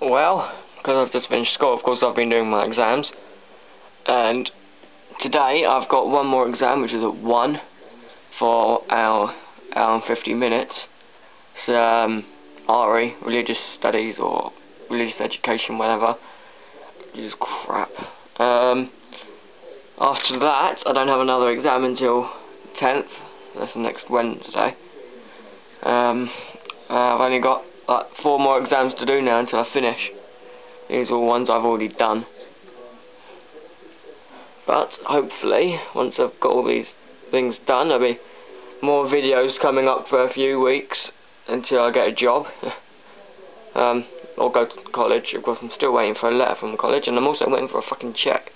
Well, because I've just finished school, of course I've been doing my exams. And today I've got one more exam, which is at 1 for our hour and 50 minutes. It's um, RE, Religious Studies or Religious Education, whatever. Is crap. Um, after that, I don't have another exam until 10th. That's next Wednesday. Um, I've only got like four more exams to do now until I finish. These are all ones I've already done. But hopefully, once I've got all these things done, there'll be more videos coming up for a few weeks until I get a job. um, or go to college. Of course, I'm still waiting for a letter from college, and I'm also waiting for a fucking check.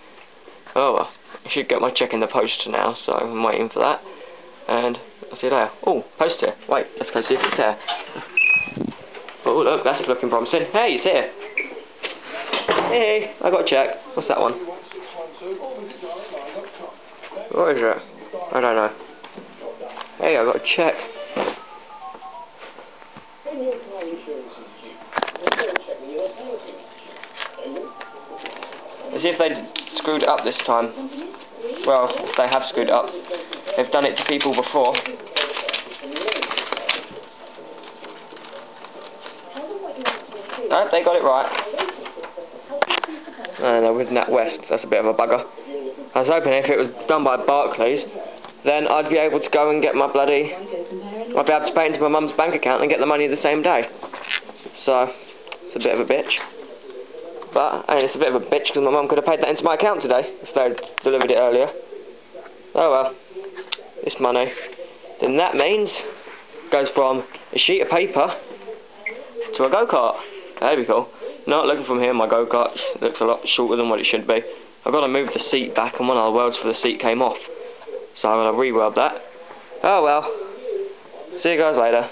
Oh well, I should get my check in the post now, so I'm waiting for that. And I'll see you later. Oh, post here. Wait, let's go see if it's there. Oh, look, that's looking promising. Hey, it's here. Hey, I got a check. What's that one? What is it? I don't know. Hey, I got a check. As if they screwed up this time. Well, they have screwed up. They've done it to people before. No, they got it right. No, no, with NatWest. That's a bit of a bugger. I was hoping if it was done by Barclays, then I'd be able to go and get my bloody... I'd be able to pay into my mum's bank account and get the money the same day. So, it's a bit of a bitch. But, I it's a bit of a bitch because my mum could have paid that into my account today if they'd delivered it earlier. Oh well. This money. Then that means goes from a sheet of paper to a go-kart. That'd be cool. Not looking from here, my go-kart looks a lot shorter than what it should be. I've got to move the seat back and one of the welds for the seat came off. So I'm going to re-weld that. Oh well. See you guys later.